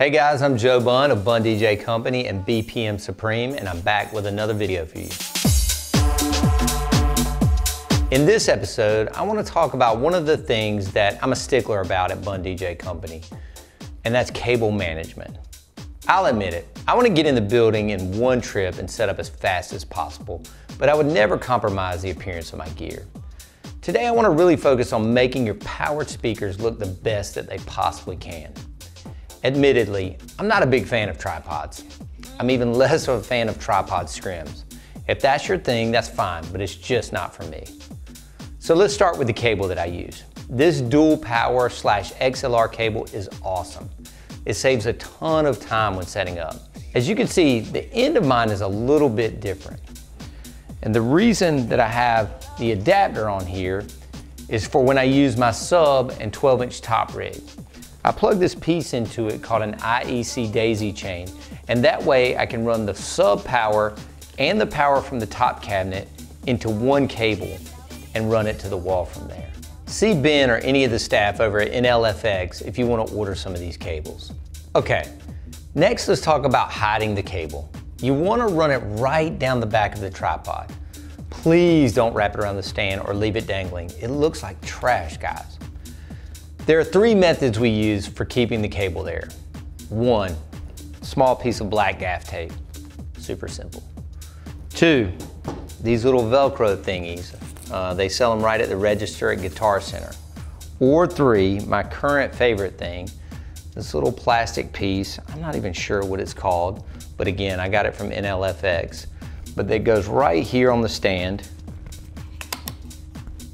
Hey guys, I'm Joe Bunn of Bunn DJ Company and BPM Supreme, and I'm back with another video for you. In this episode, I want to talk about one of the things that I'm a stickler about at Bunn DJ Company, and that's cable management. I'll admit it, I want to get in the building in one trip and set up as fast as possible, but I would never compromise the appearance of my gear. Today I want to really focus on making your powered speakers look the best that they possibly can. Admittedly, I'm not a big fan of tripods. I'm even less of a fan of tripod scrims. If that's your thing, that's fine, but it's just not for me. So let's start with the cable that I use. This dual power slash XLR cable is awesome. It saves a ton of time when setting up. As you can see, the end of mine is a little bit different. And the reason that I have the adapter on here is for when I use my sub and 12 inch top rig. I plug this piece into it called an IEC daisy chain, and that way I can run the sub power and the power from the top cabinet into one cable and run it to the wall from there. See Ben or any of the staff over at NLFX if you want to order some of these cables. Okay, next let's talk about hiding the cable. You want to run it right down the back of the tripod. Please don't wrap it around the stand or leave it dangling. It looks like trash, guys. There are three methods we use for keeping the cable there. One, small piece of black gaff tape, super simple. Two, these little Velcro thingies. Uh, they sell them right at the register at Guitar Center. Or three, my current favorite thing, this little plastic piece. I'm not even sure what it's called, but again, I got it from NLFX. But that goes right here on the stand,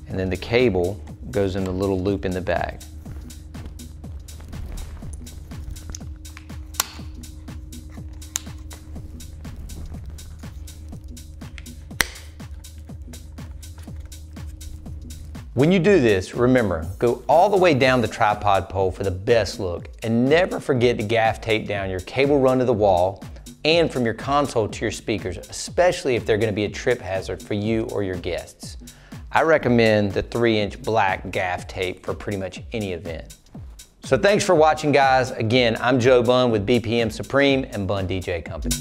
and then the cable goes in the little loop in the back. When you do this, remember, go all the way down the tripod pole for the best look and never forget to gaff tape down your cable run to the wall and from your console to your speakers, especially if they're gonna be a trip hazard for you or your guests. I recommend the three inch black gaff tape for pretty much any event. So thanks for watching guys. Again, I'm Joe Bunn with BPM Supreme and Bunn DJ Company.